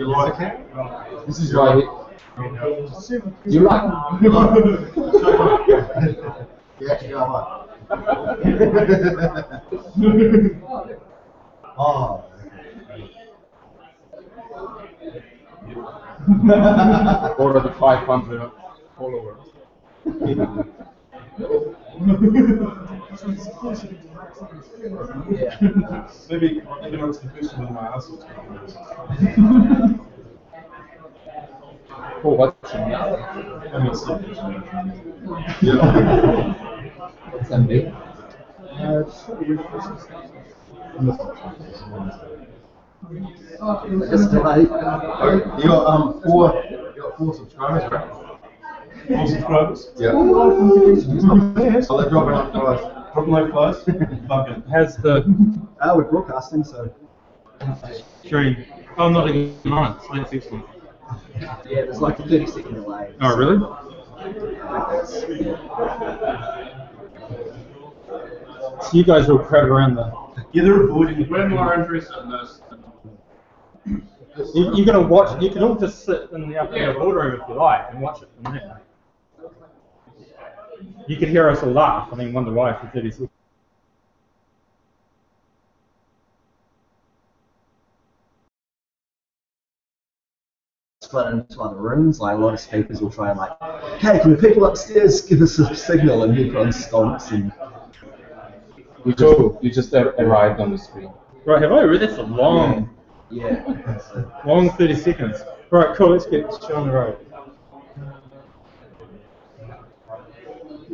You like it? This is right. You like? You actually are like. oh. Or the 500 followers. Maybe maybe not the first one my ass Oh, what's in there? I mean, still. What's in there? Just like, you got um four, you got four subscribers, right? Four subscribers. Yeah. So they're dropping off price. Dropping like flies. Fucking. Has the Uh, we're broadcasting, so. stream? Oh, not even mine. So that's excellent. Yeah, there's like a 30 second delay. Oh, really? So you guys will crowd around the. Yeah, they're avoiding. We're more interested in this. You, you're gonna watch. You can all just sit in the upper yeah. boardroom if you like and watch it from there. You could hear us all laugh. I mean, wonder why for 30 seconds. split into other rooms. Like a lot of speakers will try and like, hey, can the people upstairs give us a signal? And everyone stomps and. You just, you just arrived on the screen. Right, have I read That's a long, Yeah. long 30 seconds. Right, cool. Let's get show on the road.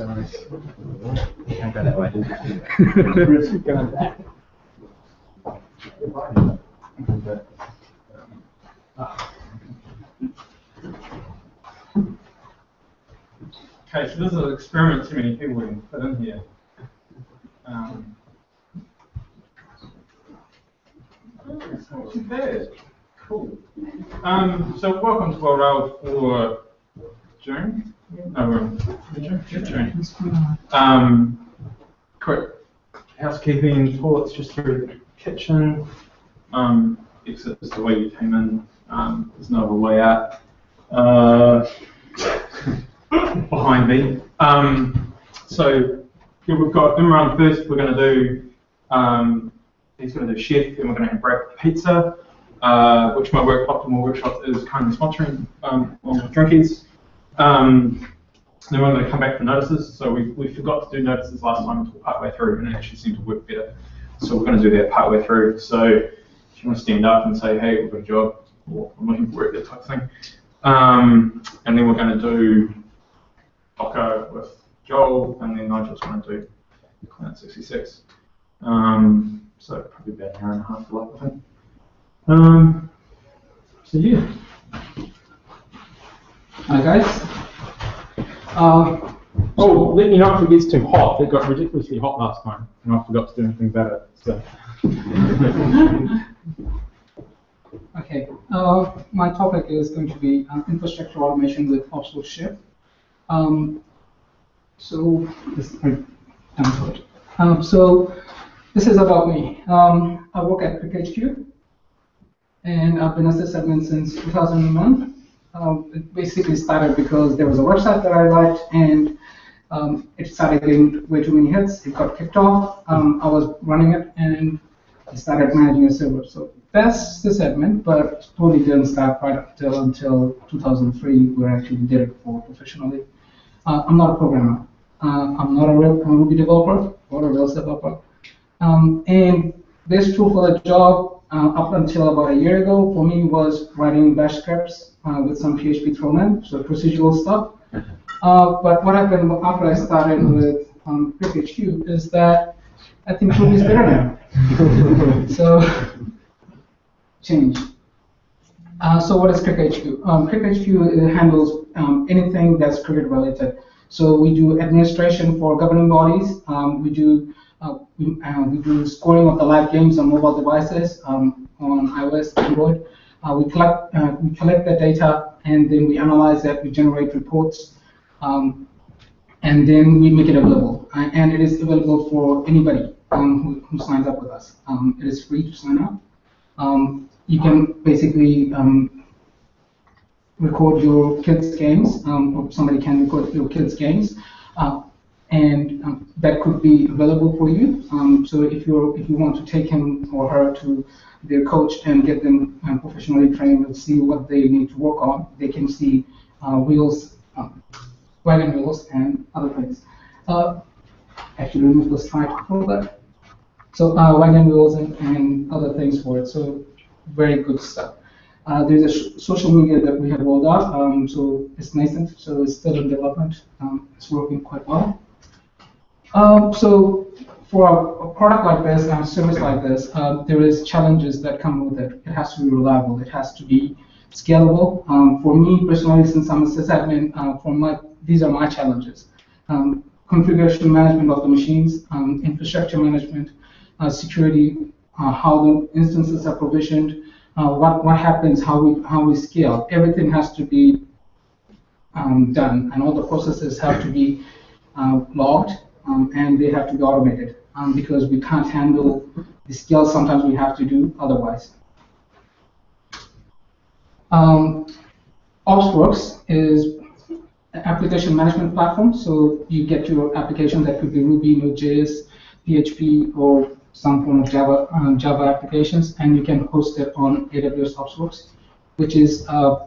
Back. Okay, so this is an experiment too many people can put in here. Um, it's not too bad. Cool. Um, so welcome to Wellrailed for June. No, we're in June. Um, quick housekeeping, toilets just through the kitchen. Um, exit is the way you came in. Um, there's no other way out. Uh, behind me. Um, so we've got Imran first. We're going to do. Um, he's going to do chef, and we're going to have break pizza, uh, which my work Optimal Workshop is currently sponsoring um, with Drinkies. Um, then we're going to come back for notices. So we, we forgot to do notices last time until partway through, and it actually seemed to work better. So we're going to do that partway through. So if you want to stand up and say, hey, we've got a job, or I'm looking for work, that type of thing. Um, and then we're going to do Docker with Joel, and then Nigel's going to do Cloud 66. Um, so probably about an hour and a half that, I think. Um, so yeah. Hi guys. Uh, Oh, let me know if it gets too hot. It got ridiculously hot last time, and I forgot to do anything about it. So. okay. Uh, my topic is going to be uh, infrastructure automation with OpsWorks Chef. Um, so this to it. Um, so this is about me. Um, I work at CricHQ, and I've been a sysadmin since 2001. Um, it basically started because there was a website that I liked, and um, it started getting way too many hits. It got kicked off. Um, I was running it, and I started managing a server. So that's sysadmin, but totally didn't start right until until 2003, where I actually did it for professionally. Uh, I'm not a programmer. Uh, I'm not a real Ruby developer or a Rails developer. Um, and this tool for the job uh, up until about a year ago for me was writing bash scripts uh, with some PHP thrown in, so procedural stuff. Uh, but what happened after I started with um, HQ is that I think Ruby is better now. so, change. Uh, so what is Cricket HQ? Um, Cricket uh, handles um, anything that's cricket related. So we do administration for governing bodies. Um, we do uh, we, uh, we do scoring of the live games on mobile devices um, on iOS, Android. Uh, we collect uh, we collect the data and then we analyze that. We generate reports, um, and then we make it available. Uh, and it is available for anybody um, who, who signs up with us. Um, it is free to sign up. Um, you can basically um, record your kids' games, or somebody can record your kids' games, uh, and um, that could be available for you. Um, so if you if you want to take him or her to their coach and get them um, professionally trained and see what they need to work on, they can see uh, wheels, um, wagon wheels, and other things. Uh, actually, remove the slide for that. So uh, wagon wheels and, and other things for it. So very good stuff. Uh, there's a social media that we have rolled out, um, so it's nascent, so it's still in development. Um, it's working quite well. Um, so for a, product like this and a service like this, um, there is challenges that come with it. It has to be reliable. It has to be scalable. Um, for me personally, since I'm a sysadmin, uh, for my these are my challenges. Um, configuration management of the machines, um, infrastructure management, uh, security, uh, how the instances are provisioned, uh, what what happens, how we how we scale. Everything has to be um, done, and all the processes have to be uh, logged, um, and they have to be automated um, because we can't handle the scale sometimes we have to do otherwise. Um, OpsWorks is an application management platform, so you get your application that could be Ruby, Node.js, PHP, or some form of Java um, Java applications, and you can host it on AWS OpsWorks, which is uh,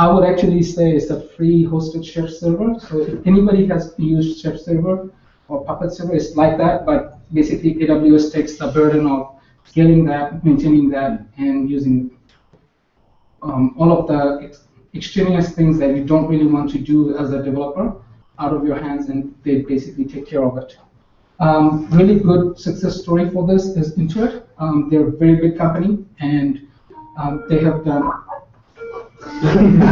I would actually say it's a free hosted Chef server. So if anybody has used Chef server or Puppet server, it's like that, but basically AWS takes the burden of scaling that, maintaining that, and using um, all of the ex- extraneous things that you don't really want to do as a developer out of your hands, and they basically take care of it. Um, really good success story for this is Intuit. Um, they're a very big company, and um, they have done. Um,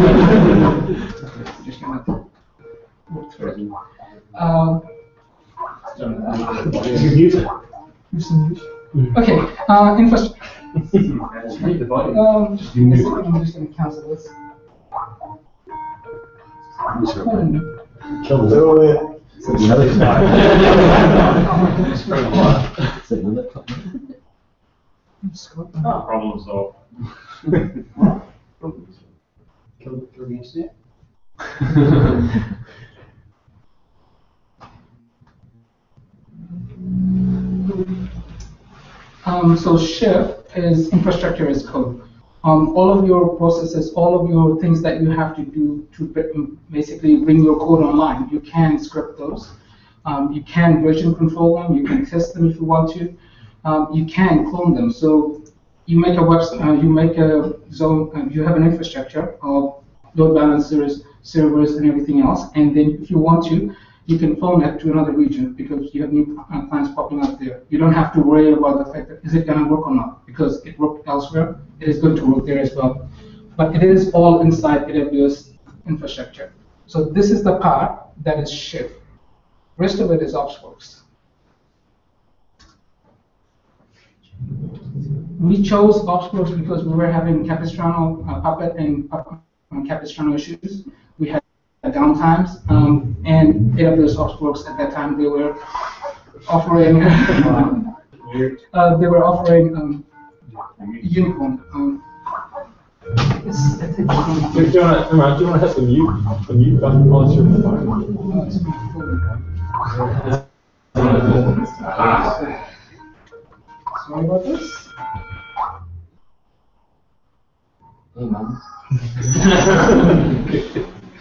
okay, uh, infrastructure. Um, just I'm just gonna cancel this. Problem solved. Um, so Chef is infrastructure as code. Um, all of your processes, all of your things that you have to do to basically bring your code online, you can script those. Um, you can version control them. You can test them if you want to. Um, you can clone them. So you make a web, uh, you make a zone, uh, you have an infrastructure of load balancers, servers, and everything else. And then if you want to, you can clone that to another region because you have new uh, clients popping up there. You don't have to worry about the fact that is it going to work or not because it worked elsewhere. It is going to work there as well. But it is all inside AWS infrastructure. So this is the part that is Chef. Rest of it is OpsWorks. We chose OpsWorks because we were having Capistrano, uh, Puppet, and uh, Capistrano issues. We had downtimes, um, and AWS OpsWorks at that time they were offering uh, they were offering um, Unicorn. Um, it's, it's, Do you want to, do you want to hit the mute, the mute button on your phone? uh. Sorry about this. Oh,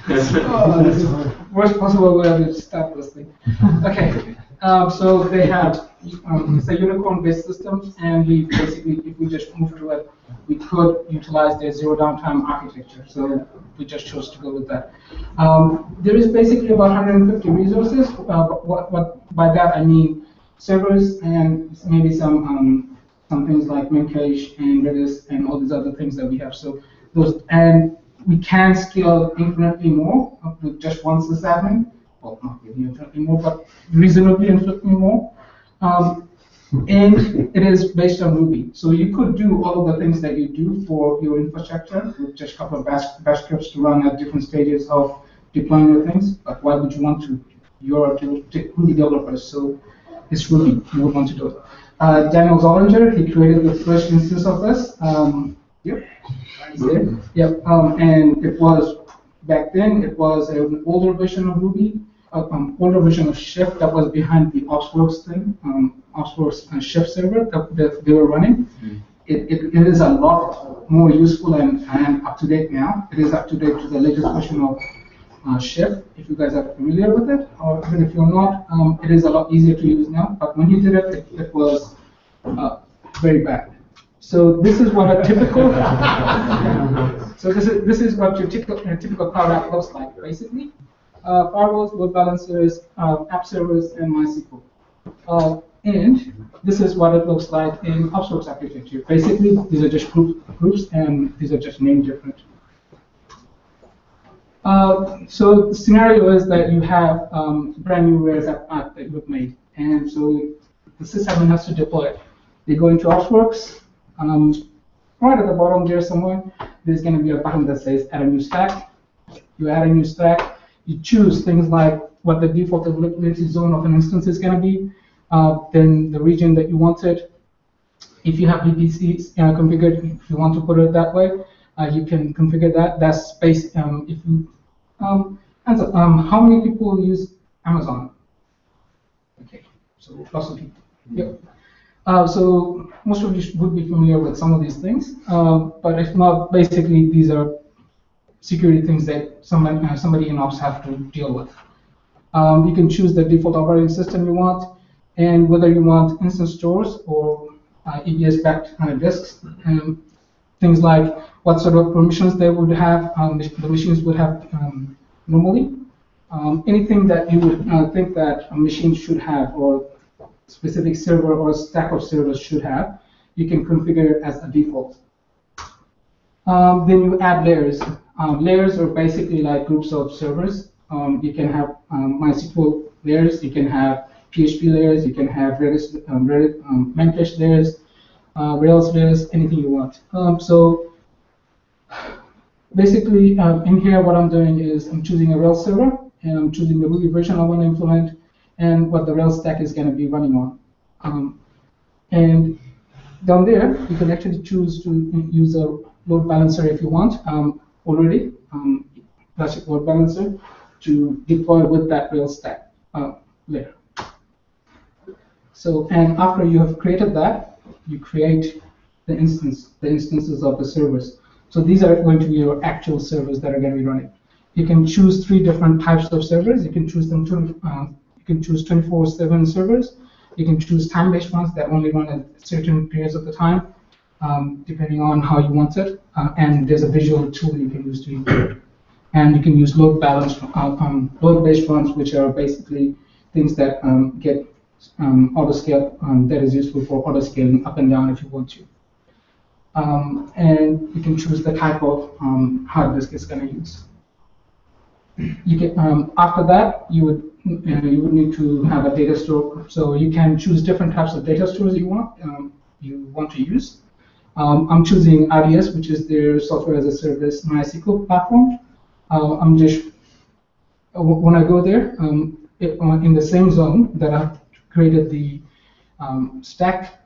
worst possible way to start this thing. Okay, um, so they have um, it's a unicorn-based system, and we basically, if we just move to it, we could utilize their zero downtime architecture. So we just chose to go with that. Um, there is basically about 150 resources. Uh, what, what by that I mean, servers and maybe some um, some things like Memcache and Redis and all these other things that we have. So those and we can scale infinitely more to just one sysadmin. Well, not really infinitely more, but reasonably infinitely more. Um, and it is based on Ruby. So you could do all of the things that you do for your infrastructure with just a couple of bash, bash scripts to run at different stages of deploying your things. But why would you want to? You're a Ruby developer, so it's Ruby. You would want to do it. Uh, Daniel Zollinger, he created the first instance of this. Um, yep. There. Yep. Um, and it was back then. It was an older version of Ruby, uh, um, older version of Chef that was behind the OpsWorks thing, um, OpsWorks uh, Chef server that, that they were running. It, it, it is a lot more useful and, and up to date now. It is up to date to the latest version of uh, Chef, if you guys are familiar with it, or even if you're not, um, it is a lot easier to use now. But when he did it, it, it was uh, very bad. So this is what a typical. so this is this is what your typical uh, typical cloud app looks like, basically. Uh, firewalls, load balancers, uh, app servers, and MySQL. Uh, and this is what it looks like in OpsWorks architecture. Basically, these are just group, groups, and these are just named different. Uh, so the scenario is that you have um, brand new Rails app, app that you've made, and so the sysadmin has to deploy it. They go into Opsworks. Um, right at the bottom there somewhere, there's going to be a button that says Add a new stack. You add a new stack. You choose things like what the default availability zone of an instance is going to be, uh, then the region that you want it. If you have VPCs uh, configured, if you want to put it that way, uh, you can configure that. That's space. Um, if you um, and so, um, how many people use Amazon? Okay, so lots of people. Yep. Uh, so most of you would be familiar with some of these things, uh, but if not, basically these are security things that somebody, uh, somebody in ops have to deal with. Um, you can choose the default operating system you want, and whether you want instance stores or uh, EBS-backed disks. Um, things like what sort of permissions they would have, um, the machines would have um, normally. Um, anything that you would uh, think that a machine should have or specific server or stack of servers should have, you can configure it as a default. Um, then you add layers. Um, layers are basically like groups of servers. Um, you can have MySQL layers, you can have PHP layers, you can have Redis, um, Redis layers, uh, Rails layers, anything you want. Um, so basically, um, in here, what I'm doing is I'm choosing a Rails server, and I'm choosing the Ruby version I want to implement, and what the Rails stack is going to be running on. Um, and down there, you can actually choose to use a load balancer if you want um, already, um, classic load balancer, to deploy with that Rails stack uh, layer. So, and after you have created that, you create the instance, the instances of the servers. So these are going to be your actual servers that are going to be running. You can choose three different types of servers. You can choose them uh, you can choose 24/7 servers. You can choose time-based ones that only run at certain periods of the time, um, depending on how you want it. Uh, and there's a visual tool you can use to do. And you can use load balance, uh, um, load-based ones, which are basically things that um, get um, auto scale um, that is useful for auto scaling up and down if you want to. Um, and you can choose the type of um, hard disk it's going to use. You can um, after that you would uh, you would need to have a data store. So you can choose different types of data stores you want um, you want to use. I'm choosing RDS, which is their software as a service MySQL platform. Uh, I'm just when I go there it, uh, in the same zone that I've created the um, stack,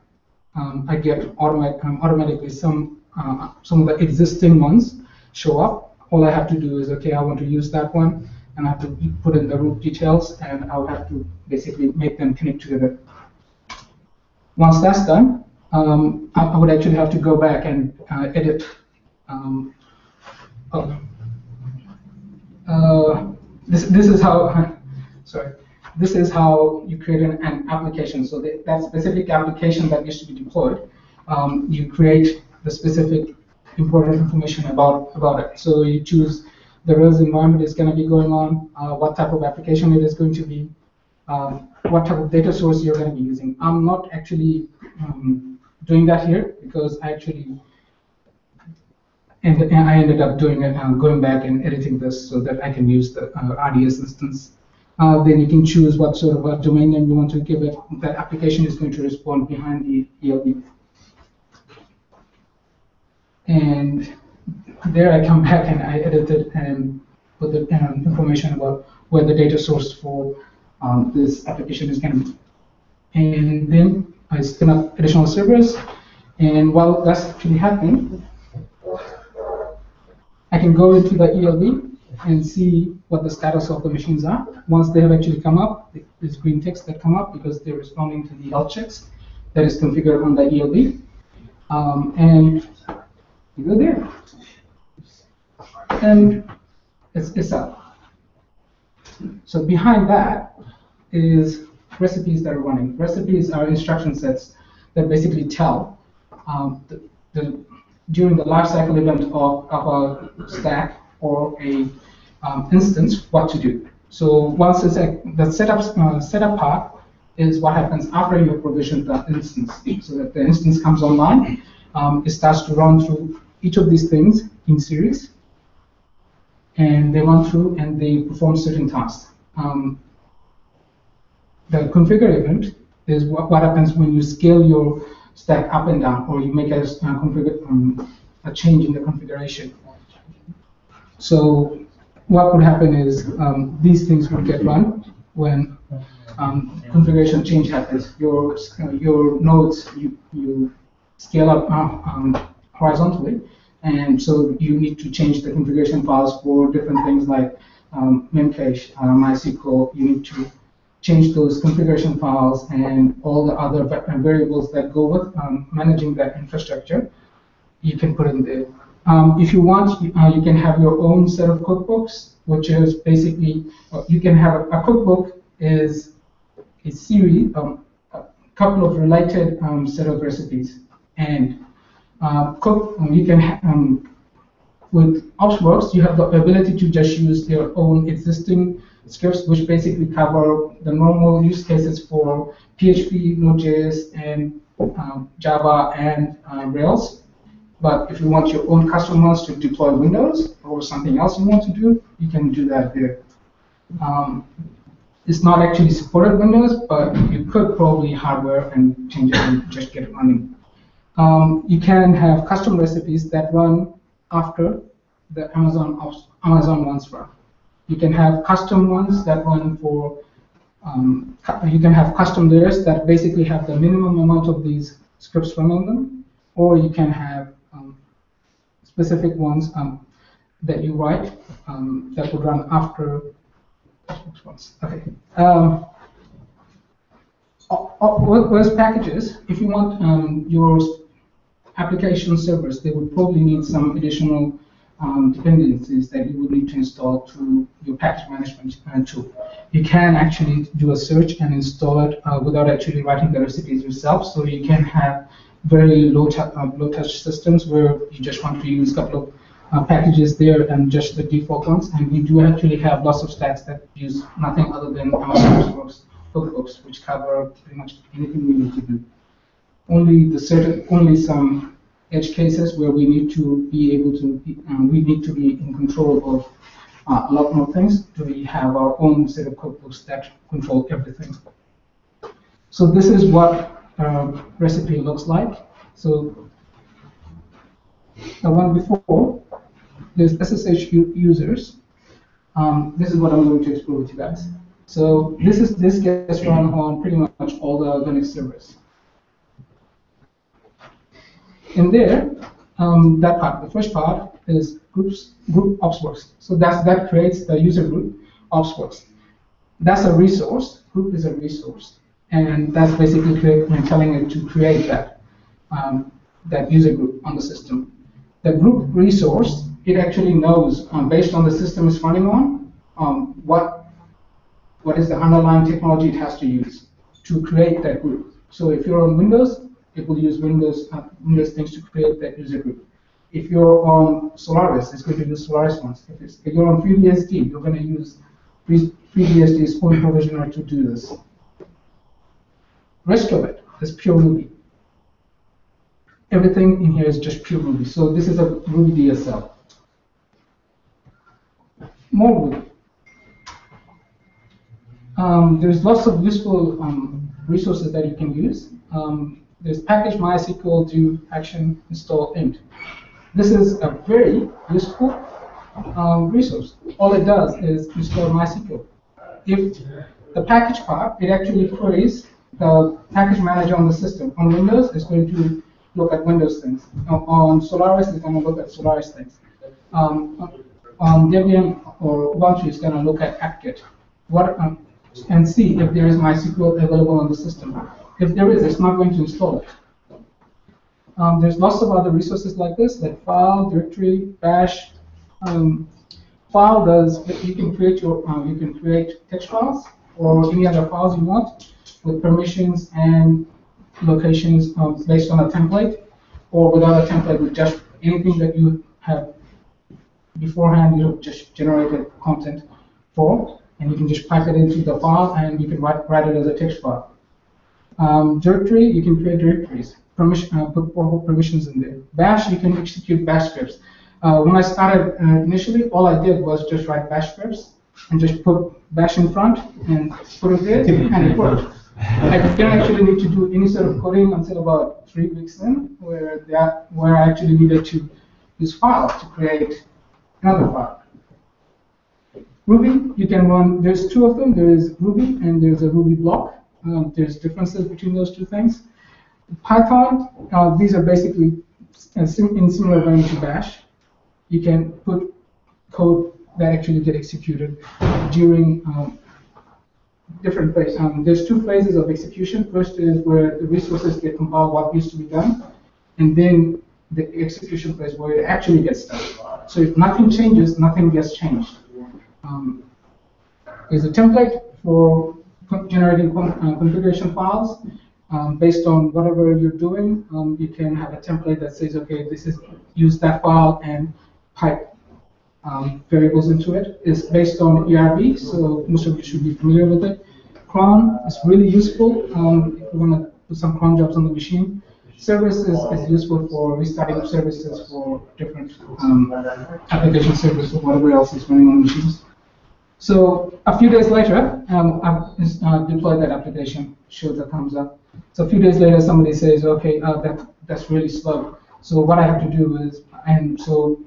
um, I get automatic, um, automatically some uh, some of the existing ones show up. All I have to do is, okay, I want to use that one, and I have to put in the root details, and I'll have to basically make them connect together. Once that's done, um, I, I would actually have to go back and uh, edit. Um, oh, uh, this this is how. sorry this is how you create an, an application. So that, specific application that needs to be deployed, um, you create the specific important information about, about it. So you choose the Rails environment is going to be going on, uh, what type of application it is going to be, um, what type of data source you're going to be using. I'm not actually um, doing that here because I actually and I ended up doing it, um, going back and editing this so that I can use the uh, RDS instance. Uh, then you can choose what sort of a domain name you want to give it. That application is going to respond behind the ELB. And there I come back and I edited and put the um, information about where the data source for um, this application is going to be. And then I spin up additional servers. And while that's actually happening, I can go into the ELB and see what the status of the machines are. Once they have actually come up, there's green text that come up because they're responding to the health checks that is configured on the ELB. Um, and you go there. And it's, it's up. So behind that is recipes that are running. Recipes are instruction sets that basically tell um, the, the during the lifecycle event of, of a stack or a um, instance what to do. So once it's a, the setup uh, setup part is what happens after you provision the instance, so that the instance comes online. Um, it starts to run through each of these things in series, and they run through and they perform certain tasks. Um, the configure event is what, what happens when you scale your stack up and down, or you make a, configure, um, a change in the configuration. So what would happen is um, these things would get run when um, configuration change happens. Your uh, your nodes you, you scale up uh, um, horizontally, and so you need to change the configuration files for different things like um, memcache, uh, MySQL. You need to change those configuration files and all the other variables that go with um, managing that infrastructure, you can put in there. Um, if you want, uh, you can have your own set of cookbooks, which is basically, uh, you can have a, a, cookbook is a series, um, a couple of related um, set of recipes. And uh, cook, um, you can, um, with OpsWorks, you have the ability to just use your own existing scripts which basically cover the normal use cases for PHP, Node.js, and um, Java and uh, Rails. But if you want your own custom ones to deploy Windows or something else you want to do, you can do that there. Um, it's not actually supported Windows, but you could probably hardware and change it and just get it running. Um, you can have custom recipes that run after the Amazon Amazon ones run. You can have custom ones that run for, um, you can have custom layers that basically have the minimum amount of these scripts run on them, or you can have specific ones um, that you write um, that would run after ones. Okay. Um, packages, if you want um, your application servers, they would probably need some additional um, dependencies that you would need to install to your package management uh, tool. You can actually do a search and install it uh, without actually writing the recipes yourself. So you can have very low, uh, low touch systems where you just want to use a couple of uh, packages there and just the default ones. And we do actually have lots of stacks that use nothing other than OpsWorks cookbooks, which cover pretty much anything we need to do. Only the certain, only some edge cases where we need to be able to, be, um, we need to be in control of uh, a lot more things. Do we have our own set of cookbooks that control everything? So this is what a recipe looks like. So the one before, there's SSH users. Um, this is what I'm going to explore with you guys. So this is this gets run on pretty much all the Linux servers in there, um, that part, the first part is groups, group OpsWorks. So that's, that creates the user group OpsWorks. That's a resource. Group is a resource. And that's basically create, telling it to create that, um, that user group on the system. The group resource, it actually knows, um, based on the system it's running on, um, what, what is the underlying technology it has to use to create that group. So if you're on Windows, it will use Windows uh, Windows things to create that user group. If you're on Solaris, it's going to use Solaris ones. If, if you're on FreeBSD, you're going to use Free- FreeBSD's own provisioner to do this. Rest of it is pure Ruby. Everything in here is just pure Ruby. So this is a Ruby DSL. More Ruby. Um, there's lots of useful um, resources that you can use. Um, there's package MySQL do action install int. This is a very useful um, resource. All it does is install MySQL. If the package part, it actually queries the package manager on the system. On Windows, it's going to look at Windows things. On- Solaris, it's going to look at Solaris things. Um, on Debian or Ubuntu, it's going to look at apt-get. What, um, and see if there is MySQL available on the system. If there is, it's not going to install it. Um, there's lots of other resources like this, like file, directory, bash. Um, file does you can create your uh, you can create text files or any other files you want with permissions and locations um, based on a template, or without a template with just anything that you have beforehand you have just generated content for, and you can just pipe it into the file and you can write, write it as a text file. Um, directory, you can create directories, permission, uh, put put permissions in there. Bash, you can execute bash scripts. Uh, when I started uh, initially, all I did was just write bash scripts and just put bash in front and put it there and it worked. I didn't actually need to do any sort of coding until about three weeks in, where that where I actually needed to use file to create another file. Ruby, you can run, there's two of them, there is Ruby and there's a Ruby block. Um, there's differences between those two things. Python, uh, these are basically in similar vein to Bash. You can put code that actually get executed during um, different phases. Um, there's two phases of execution. First is where the resources get compiled, what needs to be done, and then the execution phase where it actually gets done. So if nothing changes, nothing gets changed. Um, there's a template for generating uh, configuration files. Um, based on whatever you're doing, um, you can have a template that says, okay, this is use that file and pipe um, variables into it. It's based on ERB, so most of you should be familiar with it. cron is really useful um, if you want to do some cron jobs on the machine. Service is, is useful for restarting services for different um, application servers or whatever else is running on machines. So a few days later, um, I've uh, deployed that application, shows the thumbs up. So a few days later, somebody says, okay, uh, that, that's really slow. So what I have to do is, and so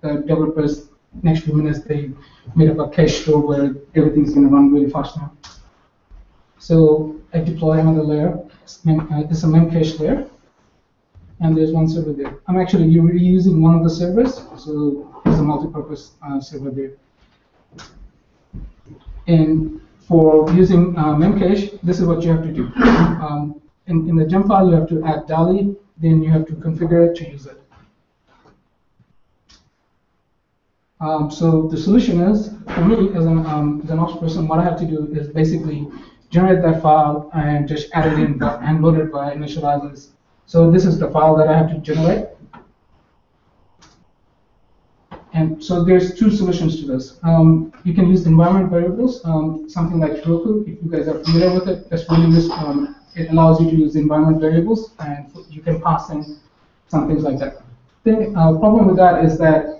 the developers, next few minutes, they made up a cache store where everything's going to run really fast now. So I deploy another layer. It's, uh, a memcache layer, and there's one server there. I'm actually reusing one of the servers, so it's a multi-purpose uh, server there. And for using uh, memcache, this is what you have to do. Um, in, in the gem file, you have to add Dalli, then you have to configure it to use it. Um, so the solution is, for me as an, um, as an ops person, what I have to do is basically generate that file and just add it in and load it by initializers. So this is the file that I have to generate. And so there's two solutions to this. Um, you can use environment variables, um, something like Heroku. If you guys are familiar with it, that's really useful. Um, it allows you to use environment variables, and you can pass in some things like that. The uh, problem with that is that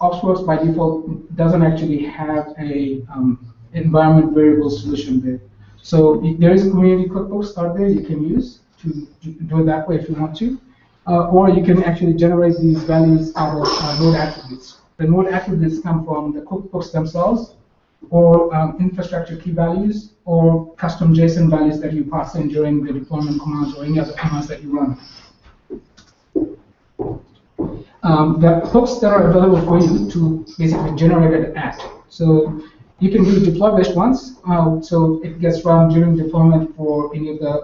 OpsWorks by default doesn't actually have a um, environment variable solution there. So there is community cookbooks out there you can use to do do it that way if you want to. Uh, or you can actually generate these values out of uh, node attributes. The node attributes come from the cookbooks themselves, or um, infrastructure key values, or custom JSON values that you pass in during the deployment commands or any other commands that you run. Um, the hooks that are available for you to basically generate an at. So you can do deploy-based ones, uh, so it gets run during deployment for any of the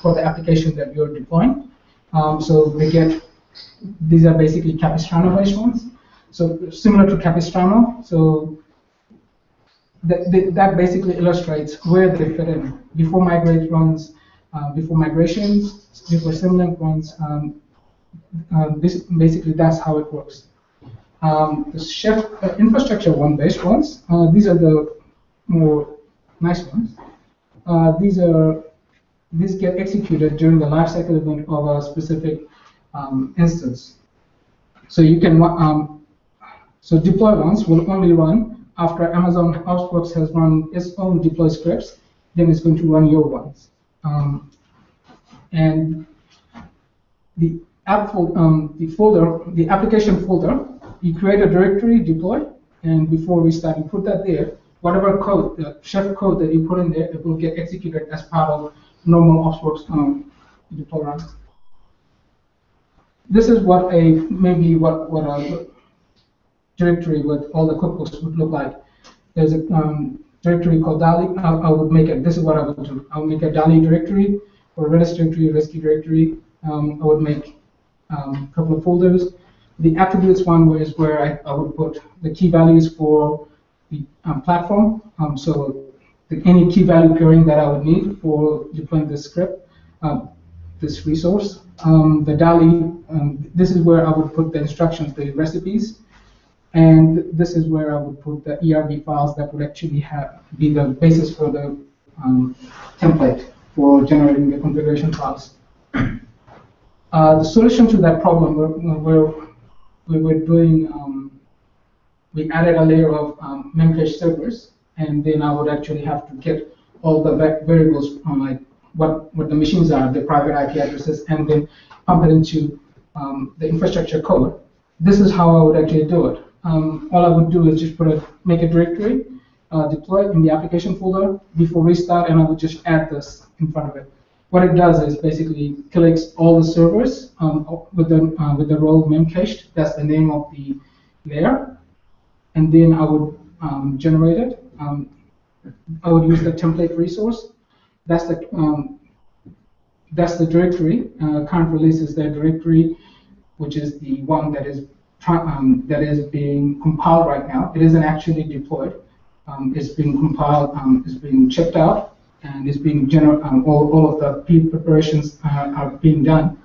for the application that you're deploying. Um, so they get these are basically Capistrano-based ones. So similar to Capistrano. So that, that, that basically illustrates where they fit in. Before migrate runs, uh, before migrations, before Symlink runs, um, this basically that's how it works. Um, the chef uh, infrastructure one based ones, uh, these are the more nice ones. Uh, these are these get executed during the lifecycle event of a specific um, instance. So you can um, so deploy ones will only run after Amazon OpsWorks has run its own deploy scripts. Then it's going to run your ones. Um, and the app fol um, the folder, the application folder, you create a directory, deploy, and before we start, you put that there. Whatever code, the chef code that you put in there, it will get executed as part of normal OpsWorks um, deploy run. This is what a maybe what what a directory with all the cookbooks would look like. There's a um, directory called Dalli. I, I, would make it. This is what I would do. I would make a Dalli directory or Redis directory, Resque directory. Um, I would make um, a couple of folders. The attributes one was where I, I would put the key values for the um, platform. Um, so the, any key value pairing that I would need for deploying this script, um, this resource. Um, the Dalli, um, this is where I would put the instructions, the recipes, and this is where I would put the ERB files that would actually have be the basis for the template for generating the configuration files. Uh, the solution to that problem, we're, we were doing, um, we added a layer of um, memcache servers, and then I would actually have to get all the variables from like what, what the machines are, the private IP addresses, and then pump it into um, the infrastructure code. This is how I would actually do it. Um, all I would do is just put a, make a directory, uh, deploy it in the application folder before restart, and I would just add this in front of it what it does is basically collects all the servers um, with the uh, with the role memcached. That's the name of the layer, and then I would um, generate it. Um, I would use the template resource. That's the um, that's the directory. Uh, current release is the directory, which is the one that is um, that is being compiled right now. It isn't actually deployed. Um, it's being compiled. it's being checked out and is being general, um, all, all of the pre-preparations uh, are being done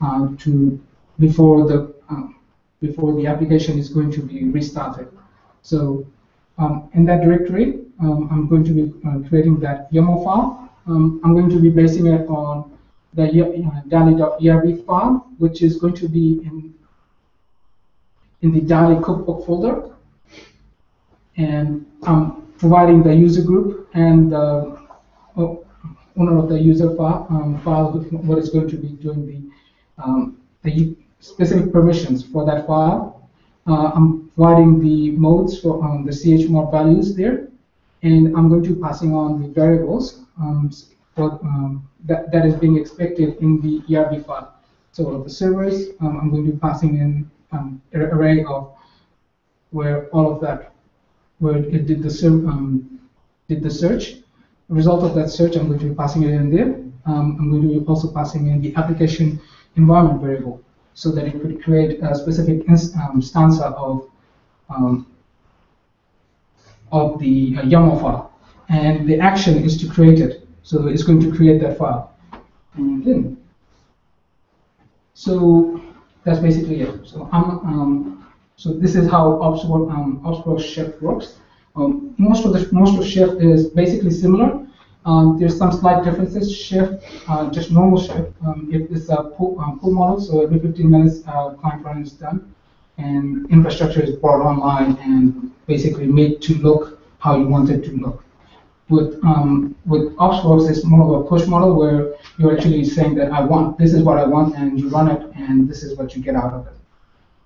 uh, to before the um, before the application is going to be restarted. So um, in that directory, um, I'm going to be uh, creating that YAML file. Um, I'm going to be basing it on the uh, Dalli.erb file, which is going to be in in the Dalli cookbook folder, and I'm providing the user group and the owner of the user file, um, file what is going to be doing the, um, the specific permissions for that file. Uh, I'm providing the modes for um, the chmod values there, and I'm going to passing on the variables um, for, um, that, that is being expected in the ERB file. So the servers, um, I'm going to be passing in an array of where all of that, where it did the, did the search, result of that search, I'm going to be passing it in there. Um, I'm going to be also passing in the application environment variable so that it could create a specific um, stanza of um, of the uh, YAML file. And the action is to create it. So it's going to create that file. And then, so that's basically it. So I'm, um, so this is how OpsWorks um, Chef works. Um, most of the most of Chef is basically similar. Um, there's some slight differences. Chef, uh, just normal Chef, um, it is a pull, um, model, so every 15 minutes uh, client run is done, and infrastructure is brought online and basically made to look how you want it to look. With um, with OpsWorks, it's more of a push model where you're actually saying that I want this is what I want, and you run it, and this is what you get out of it.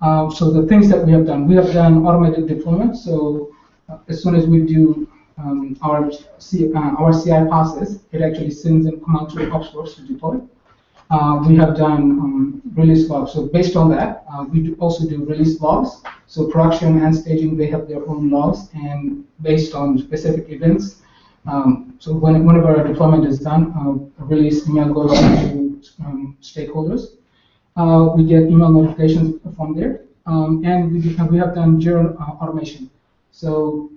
Uh, so the things that we have done, we have done automated deployment. So as soon as we do um, our, C, uh, our CI passes, it actually sends a command to OpsWorks to deploy. Uh, we have done um, release logs. So based on that, uh, we do also do release logs. So production and staging, they have their own logs, and based on specific events. Um, so when, whenever a deployment is done, uh, a release email goes to um, stakeholders. Uh, we get email notifications from there, um, and we, we have done uh, automation. So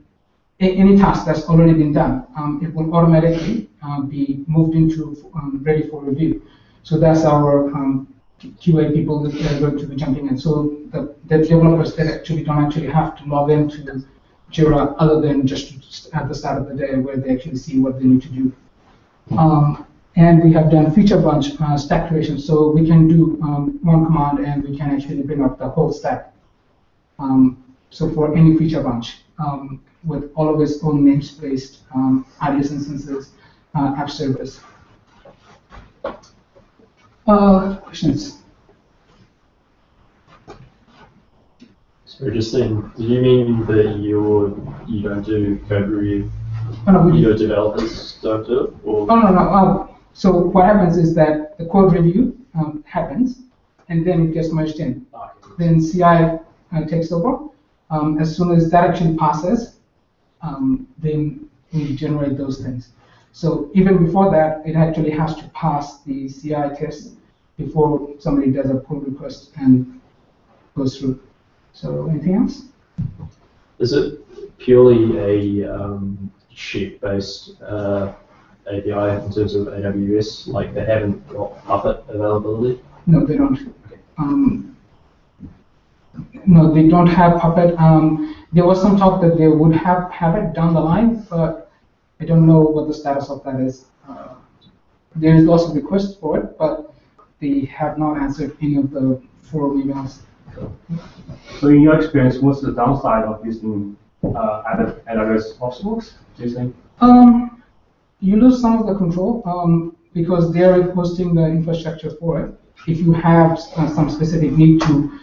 any task that's already been done, um, it will automatically uh, be moved into um, ready for review. So that's our um, QA people that are going to be jumping in. So the, the, developers that actually don't actually have to log into Jira other than just at the start of the day where they actually see what they need to do. Um, and we have done feature bunch uh, stack creation, so we can do um, one command and we can actually bring up the whole stack. Um, so for any feature bunch, um, with all of its own namespace, um, RDS instances, uh, app servers. Uh, questions? So you're just saying, do you mean that you're, you don't do code review, Oh, no, we- your developers don't do it, or? Oh, no, no. Uh, so what happens is that the code review um, happens, and then it gets merged in. Then CI uh, takes over. Um, as soon as that actually passes, um, then we generate those things. So even before that, it actually has to pass the CI test before somebody does a pull request and goes through. So anything else? Is it purely a um, Chef-based uh, API in terms of AWS? Like they haven't got Puppet availability? No, they don't. Um, no, they don't have Puppet. Um, there was some talk that they would have have it down the line, but I don't know what the status of that is. Uh, there is lots of requests for it, but they have not answered any of the forum emails. So in your experience, what's the downside of using uh, AWS AWS Opsworks, do you think? Um, you lose some of the control um, because they're hosting the infrastructure for it. If you have uh, some specific need to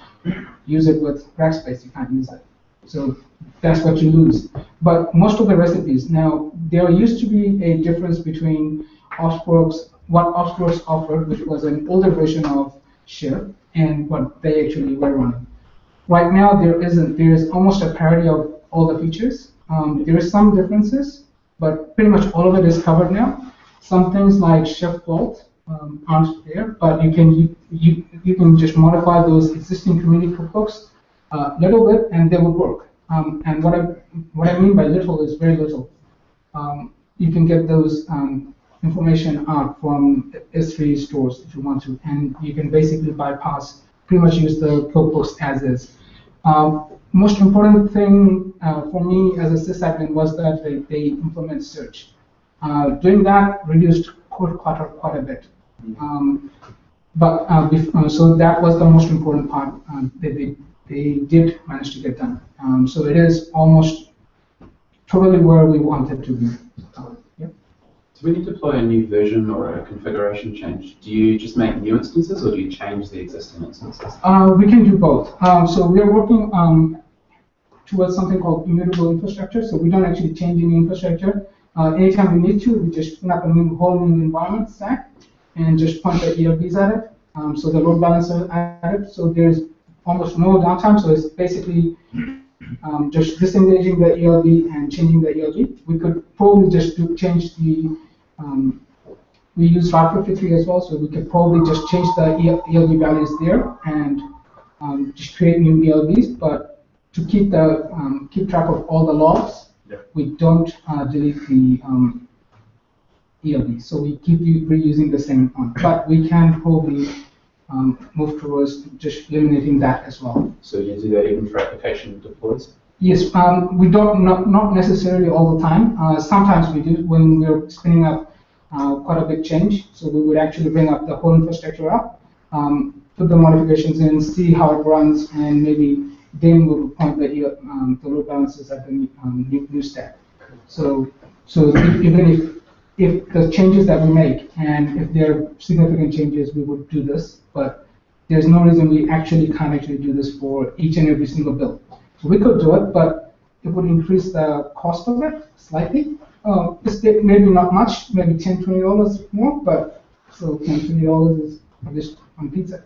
use it with Rackspace, you can't use it. So that's what you lose. But most of the recipes, now, there used to be a difference between Opsworks, what Opsworks offered, which was an older version of Chef, and what they actually were running. Right now, there isn't. There is almost a parity of all the features. Um, there is some differences, but pretty much all of it is covered now. Some things like Chef Vault um, aren't there, but you can you, you, you can just modify those existing community cookbooks a little bit, and they will work. Um, and what I what I mean by little is very little. Um, you can get those um, information out from S3 stores if you want to, and you can basically bypass, pretty much use the cookbooks as is. Um, most important thing uh, for me as a sysadmin was that they, they implement search. Uh, doing that reduced code clutter quite a bit. Um, but uh, bef- uh, so that was the most important part uh, that they, they did manage to get done. Um, so it is almost totally where we wanted to be. Uh, yeah. So when you deploy a new version or a configuration change, do you just make new instances or do you change the existing instances? Uh, we can do both. Um, so we are working um, towards something called immutable infrastructure. So we don't actually change any infrastructure. Uh, anytime we need to, we just spin up a new whole new environment stack and just point the ELBs at it. Um, so the load balancer at it. So there's almost no downtime. So it's basically um, just disengaging the ELB and changing the ELB. We could probably just do, change the um, we use Route 53 as well, so we could probably just change the ELB values there and um, just create new ELBs. But to keep the um, keep track of all the logs, Yeah. we don't uh, delete the So we keep reusing the same one. But we can probably um, move towards just eliminating that as well. So you do that even for application deploys? Yes, um, we don't, not, not necessarily all the time. Uh, sometimes we do when we're spinning up uh, quite a big change. So we would actually bring up the whole infrastructure up, um, put the modifications in, see how it runs, and maybe then we'll point the, um, the load balances at the new, um, new, new stack. So, so even if, if the changes that we make and if there are significant changes, we would do this, but there's no reason we actually can't actually do this for each and every single bill. So we could do it, but it would increase the cost of it slightly. Uh, maybe not much, maybe 10 20 dollars more, but so 10 20 dollars is just on pizza.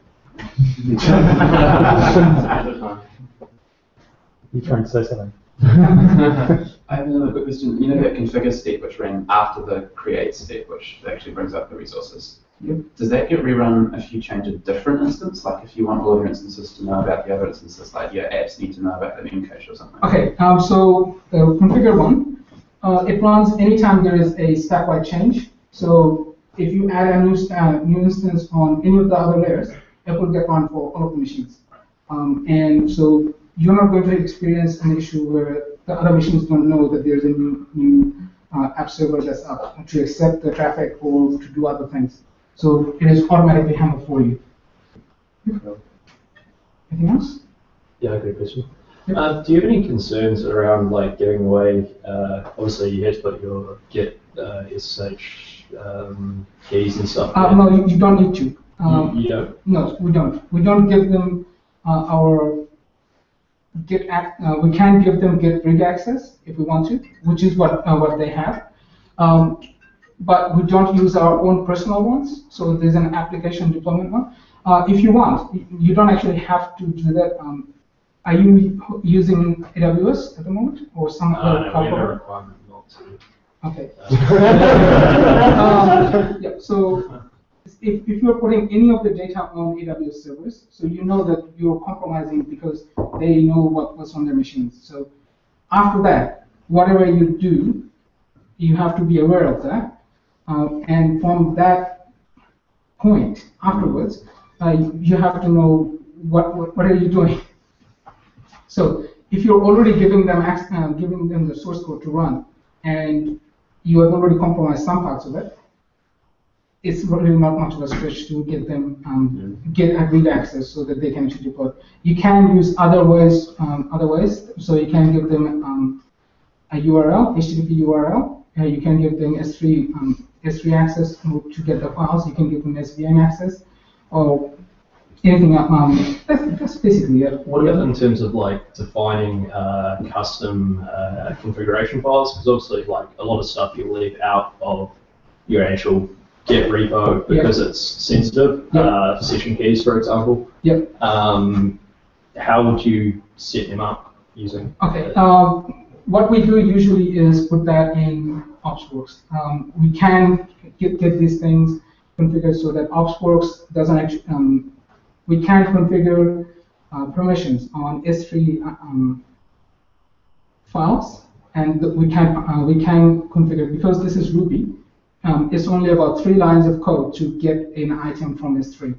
You trying to say something? I have another quick question. You know that configure state which ran after the create state which actually brings up the resources? Yep. Does that get rerun if you change a different instance? Like if you want all of your instances to know about the other instances, like your apps need to know about the memcache or something? Okay, um, so uh, configure one, uh, it runs anytime there is a stack-wide change. So if you add a new, sta- new instance on any of the other layers, it will get run for all of the machines. Um, and so you're not going to experience an issue where the other machines don't know that there's a new, new uh, app server that's up to accept the traffic or to do other things. So it is automatically handled for you. Anything else? Yeah, a question. Yep. Uh, do you have any concerns around like giving away? Uh, obviously, you had to put your Git uh, SSH um, keys and stuff. Uh, no, you, you don't need to. Um, you, you don't. No, we don't. We don't give them uh, our Git uh, we can give them Git read access if we want to, which is what uh, what they have. Um, but we don't use our own personal ones. So there's an application deployment one. Uh, if you want, you- don't actually have to do that. Um, are you using AWS at the moment or some Uh, other cloud we have a provider? requirement not to. Okay. Um, yeah, so if, if you're putting any of the data on AWS servers, so you know that you're compromising because they know what was on their machines. So after that, whatever you do, you have to be aware of that. Uh, and from that point afterwards, uh, you have to know what, what, what are you doing. So if you're already giving them uh, giving them the source code to run, and you have already compromised some parts of it, it's really not much of a stretch to get them um, get a read access so that they can actually deploy. You can use other ways, um, other ways. So you can give them um, a URL, HTTP URL. Uh, you can give them S3 um, S3 access to get the files. You can give them SVN access, or anything. else. Um, that's, that's basically it. What about in terms of like defining uh, custom uh, configuration files? Because obviously, like a lot of stuff you leave out of your actual Git repo because it's sensitive. Yeah. Uh, session keys, for example. Yep. Um, how would you set them up using? Okay. Um, what we do usually is put that in OpsWorks. Um, we can get, get these things configured so that OpsWorks doesn't actually. Um, we can't configure uh, permissions on S3 uh, um, files, and we can uh, we can configure because this is Ruby. Um, it's only about three lines of code to get an item from S3.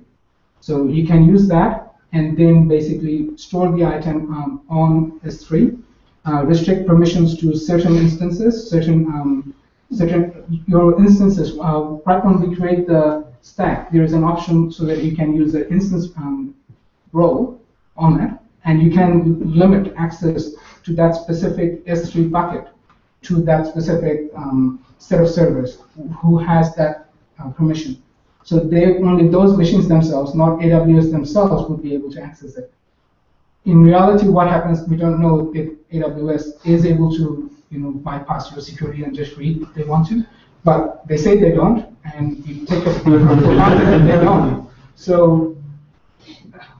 So you can use that and then basically store the item um, on S3, uh, restrict permissions to certain instances, certain um, certain your instances. Uh, right when we create the stack, there is an option so that you can use the instance um, role on it, and you can limit access to that specific S3 bucket to that specific um, set of servers who has that uh, permission. So they only those machines themselves, not AWS themselves, would be able to access it. In reality, what happens? We don't know if AWS is able to, you know, bypass your security and just read if they want to, but they say they don't, and you take a for they don't. So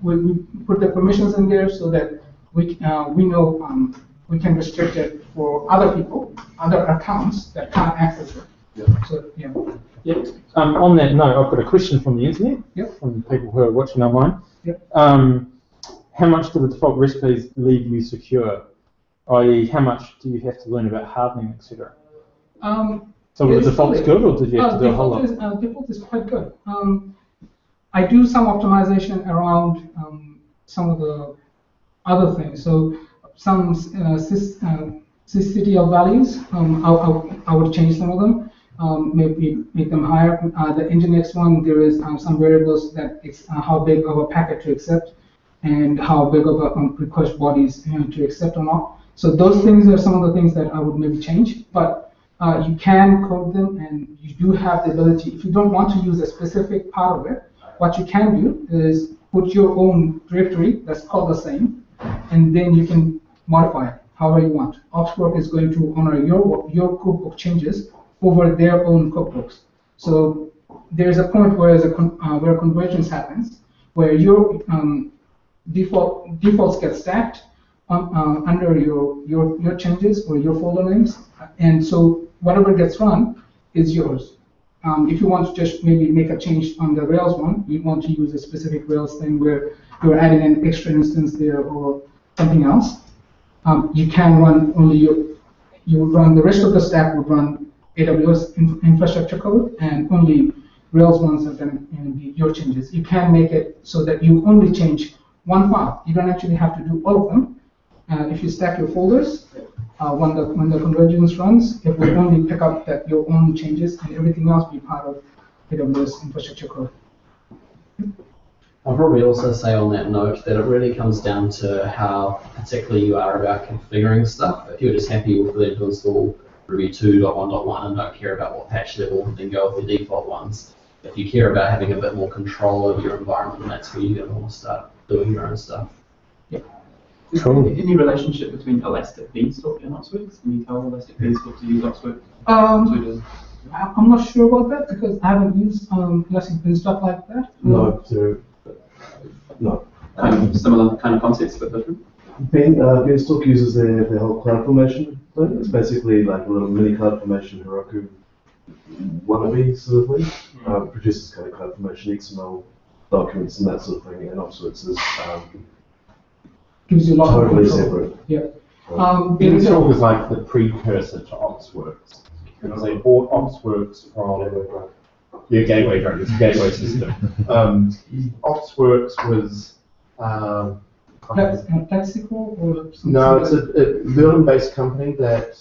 we, we put the permissions in there so that we uh, we know um, we can restrict it for other people, other accounts that can't access it. So yeah. Yep. Um, on that note, I've got a question from the internet, Yep. from people who are watching online. Yep. Um, how much do the default recipes leave you secure? I.e., how much do you have to learn about hardening, etc.? Um, So the It's default's good, or did you have Uh, to do a whole lot? is, uh, default is quite good. Um, I do some optimization around um, some of the other things. So some uh, sys, sysctl values, um, I, I, I would change some of them, um, maybe make them higher. Uh, the Nginx one, there is um, some variables that ex- uh, how big of a packet to accept and how big of a um, request bodies you know, to accept or not. So those things are some of the things that I would maybe change, but uh, you can code them and you do have the ability, if you don't want to use a specific part of it, what you can do is put your own directory that's called the same, and then you can modify it however you want. OpsWorks is going to honor your, your cookbook changes over their own cookbooks. So there's a point where, a uh, where convergence happens, where your um, default defaults get stacked um, uh, under your, your your changes or your folder names, and so whatever gets run is yours. Um, if you want to just maybe make a change on the Rails one, you want to use a specific Rails thing where you're adding an extra instance there or something else, um, you can run only your, you would run, the rest of the stack would run AWS in- infrastructure code and only Rails ones are going to be your changes. You can make it so that you only change one file. You don't actually have to do all of them. Uh, if you stack your folders, uh, when the when the convergence runs, it will only pick up that your own changes and everything else be part of AWS infrastructure code. I'll probably also say on that note that it really comes down to how particular you are about configuring stuff. If you're just happy with letting to install Ruby 2.1.1 and don't care about what patch level, then go with the default ones. If you care about having a bit more control over your environment, then that's where you're going to want to start doing your own stuff. Is there any any relationship between Elastic Beanstalk and Opsworks? Can you tell Elastic Beanstalk to use Opsworks? Um, I- I'm not sure about that because I haven't used um, Elastic Beanstalk stuff like that. No, so, no. Kind of similar kind of concepts, but different. Bean, uh, Beanstalk uses their, their whole CloudFormation thing. It's basically like a little mini cloud formation Heroku wannabe sort of thing. Uh, produces kind of cloud formation XML documents and that sort of thing. And Opsworks is um, Gives you a lot of totally control. separate. Yeah. Um, there is a- Beanstalk is like the precursor to Opsworks. Because they bought Opsworks from your gateway drug, it's a gateway system. Um, Opsworks was, um, Plex- uh, or something. No, it's a, a Berlin-based company that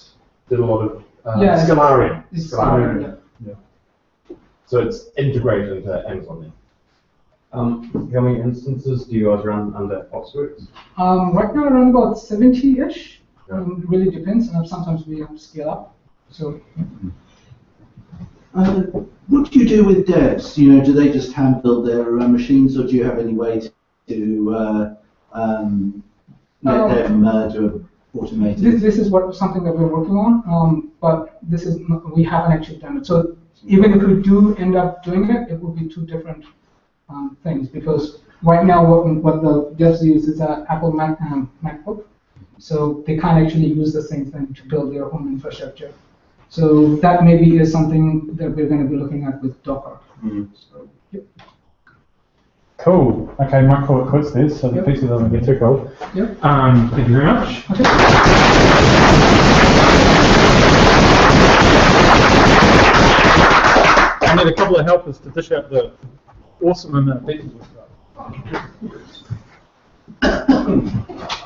did a lot of uh, Yeah. Scalarium. It's Scalarium. Scalarium, So it's integrated into Amazon. now. Um, how many instances do you guys run under Opsworks? Um, right now around about 70-ish. Yeah. Um, it really depends. And sometimes we have to scale up. So Uh, what do you do with devs? You know, do they just hand build their uh, machines, or do you have any way to, to uh, um, let Oh. them uh, do automated? this, this is what something that we're working on. Um, but this is not, we haven't actually done it. So even if we do end up doing it, it will be two different um, things because right now what, what the devs use is an Apple Mac, um, MacBook. So they can't actually use the same thing to build their own infrastructure. So that maybe is something that we're going to be looking at with Docker. Mm. So, yep. Cool. Okay, Michael, call it quits this so the yep. pizza doesn't get too cold. Yep. Um, thank you very much. Okay. I need a couple of helpers to dish out the awesome amount of pizza we've got.